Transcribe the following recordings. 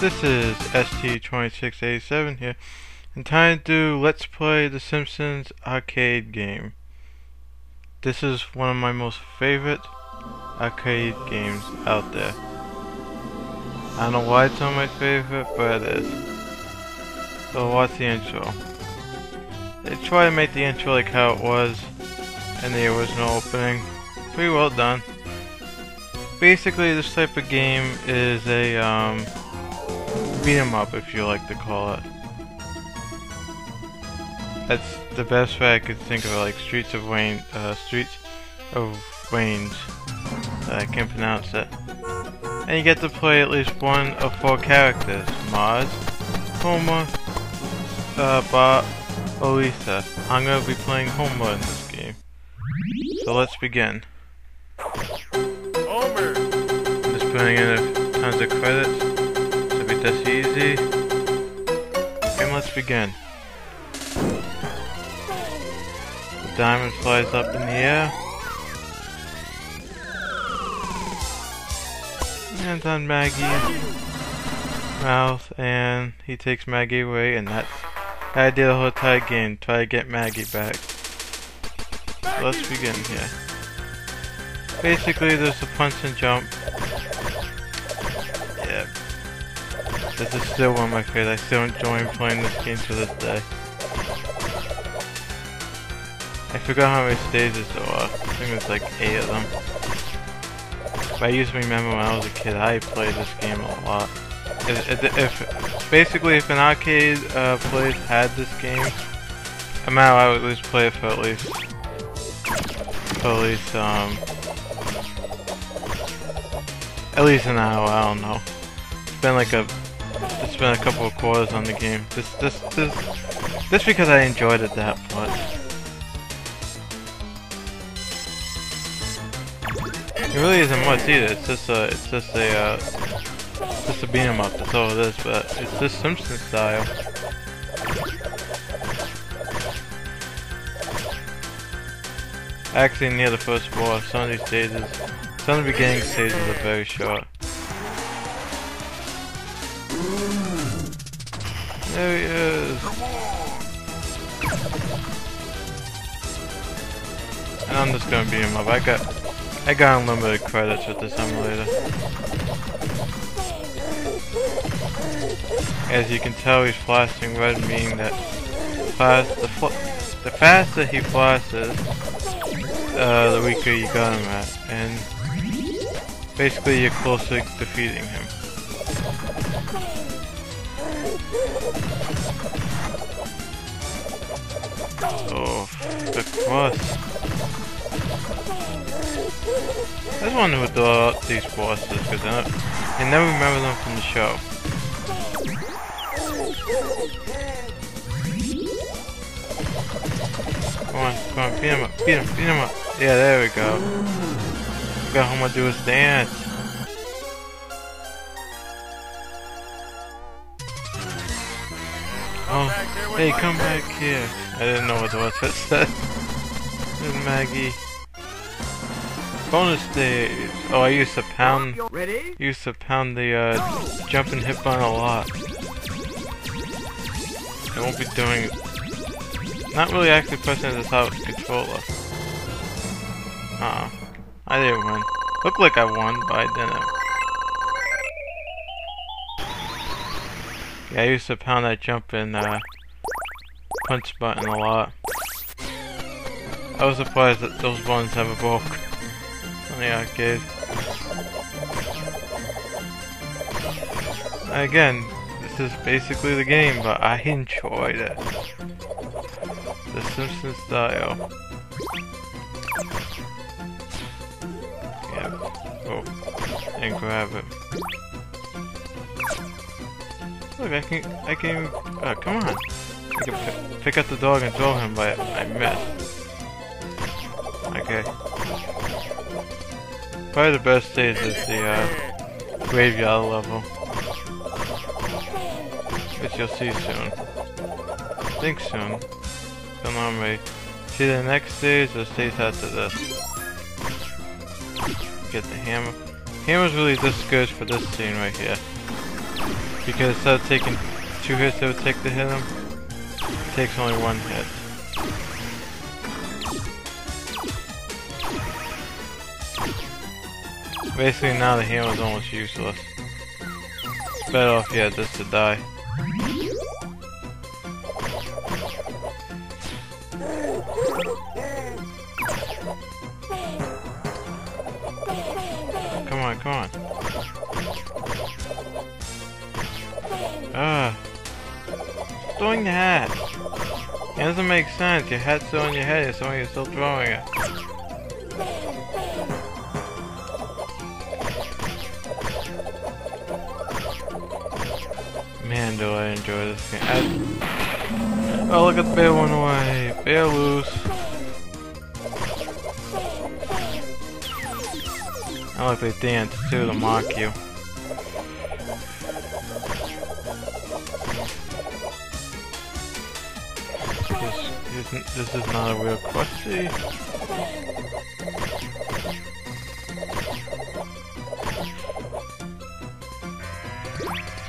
this is ST2687 here, and time to Let's Play The Simpsons arcade game. This is one of my most favorite arcade games out there. I don't know why it's not my favorite, but it is. So watch the intro. They try to make the intro like how it was in the original opening. Pretty well done. Basically, this type of game is a um, beat 'em up, if you like to call it. That's the best way I could think of it, like Streets of Wayne, uh, Streets of Wayne's. I can't pronounce it. And you get to play at least one of four characters: Marge, Homer, uh, Bart, or Lisa. I'm gonna be playing Homer in this game. So let's begin. Homer! Just putting in a, tons of credits. This easy. And let's begin. The diamond flies up in the air. And on Maggie mouth and he takes Maggie away and that's the idea of whole entire game. Try to get Maggie back. Let's begin here. Basically there's a punch and jump. This is still one of my favorites. I still enjoy playing this game to this day. I forgot how many stages there are. I think there's like eight of them. But I used to remember when I was a kid, I played this game a lot. If, if, if basically if an arcade uh, place had this game, I'm. I would at least play it for at least for at least um at least an hour. I don't know. It's been like a it's a couple of quarters on the game. This this this this because I enjoyed it that much. It really isn't much either. It's just a, it's just a, uh, just a beat 'em up. That's all it is. But it's just Simpson style. Actually, near the first boss, some of these stages, some of the beginning stages are very short. There he is. And I'm just gonna beat him up. I got I got unlimited credits with this emulator. As you can tell, he's flashing red, meaning that fast, the, the faster he flashes, uh, the weaker you got him at, and basically you're closer to defeating him. Oh, the. I just wonder who thought these bosses, because I, I never remember them from the show. Come on, come on, beat him up, beat him, beat him up. Yeah, there we go. Got home to do his dance. Oh, hey, come back here. I didn't know what the was it said. There's Maggie. Bonus stage. Oh, I used to pound. Ready? Used to pound the uh, jumping hit button a lot. I won't be doing. Not really actually pressing this out controller. Uh, -uh. I didn't win. Looked like I won, but I didn't. Yeah, I used to pound that jump and uh, punch button a lot. I was surprised that those buttons never broke on the arcade. Again, this is basically the game, but I enjoyed it. The Simpsons style. Yeah. Oh, and grab it. Look, I can, I can, uh, come on. I can pick up the dog and throw him, but I missed. Okay. Probably the best stage is the uh, graveyard level. Which you'll see soon. I think soon. Know how many. See the next stage or stage after this. Get the hammer. Hammer's really this good for this scene right here. Because instead of taking two hits it would take to hit him, it takes only one hit. Basically now the hammer is almost useless. Better off he had this to die. Throwing the hat. It doesn't make sense. Your hat's still on your head, so you're still throwing it. Man, do I enjoy this game. I... Oh, look at the bear one away. Bear loose. I like they dance too to mock you. This, this is not a real question.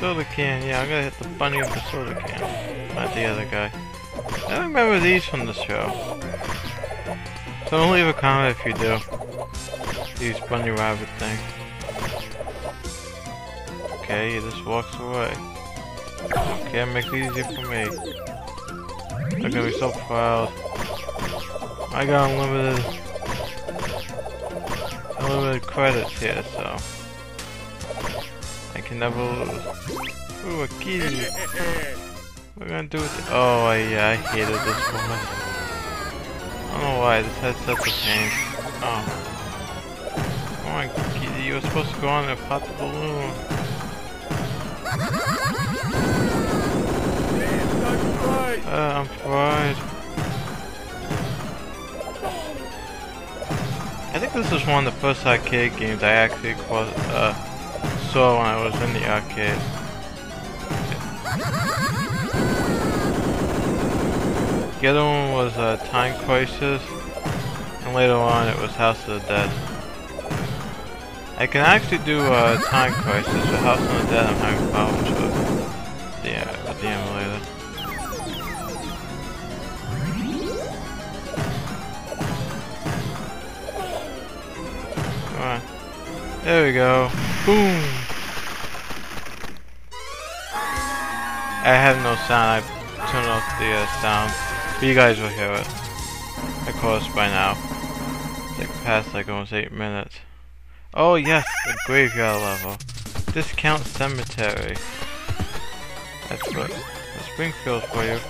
Soda can, yeah, I'm gonna hit the bunny with the soda can. Not the other guy. I don't remember these from the show. So don't leave a comment if you do. These bunny rabbit thing. Okay, he just walks away. Okay, make it easy for me. I got unlimited unlimited credits here, so I can never lose. Ooh, a key. We're gonna do it? Oh, yeah, I hated this one. I don't know why, this such a pain. Oh. oh Come on, Kitty, you were supposed to go on and pop the balloon. Uh, I'm fried. I think this is one of the first arcade games I actually uh, saw when I was in the arcade. The other one was uh, Time Crisis, and later on it was House of the Dead. I can actually do uh, Time Crisis, but House of the Dead I'm having problems with. Yeah, There we go. Boom! I have no sound, I turned off the uh, sound. But you guys will hear it. Of course by now. It's like past like almost 8 minutes. Oh yes, the graveyard level. Discount cemetery. That's what Springfield for you.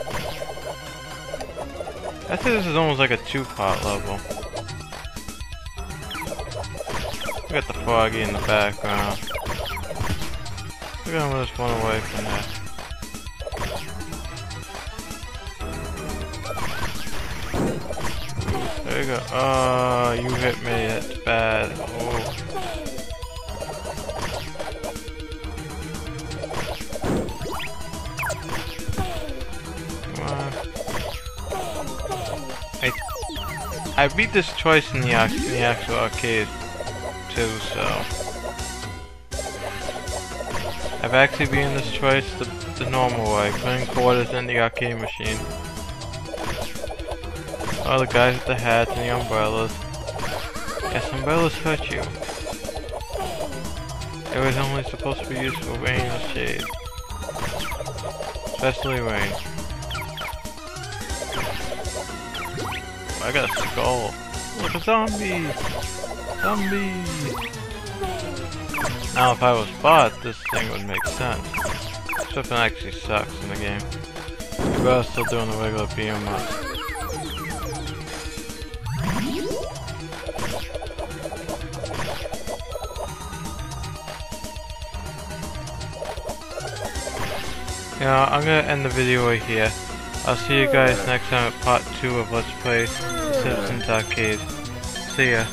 I think this is almost like a two-part level. Look at the foggy in the background. Him just run away from that. There you go. Oh, you hit me. That's bad. Oh. I I beat this twice in the, in the actual arcade too, so I've actually beaten this twice the, the normal way, putting quarters in the arcade machine. Oh, the guys with the hats and the umbrellas. Yes, umbrellas hurt you. It was only supposed to be used for rain or shade. Especially rain. I got a skull. Look, a zombie! Now if I was bot, this thing would make sense. Except it actually sucks in the game. But I was still doing the regular BMS. Yeah, I'm gonna end the video right here. I'll see you guys next time at part 2 of Let's Play Simpsons Arcade. See ya.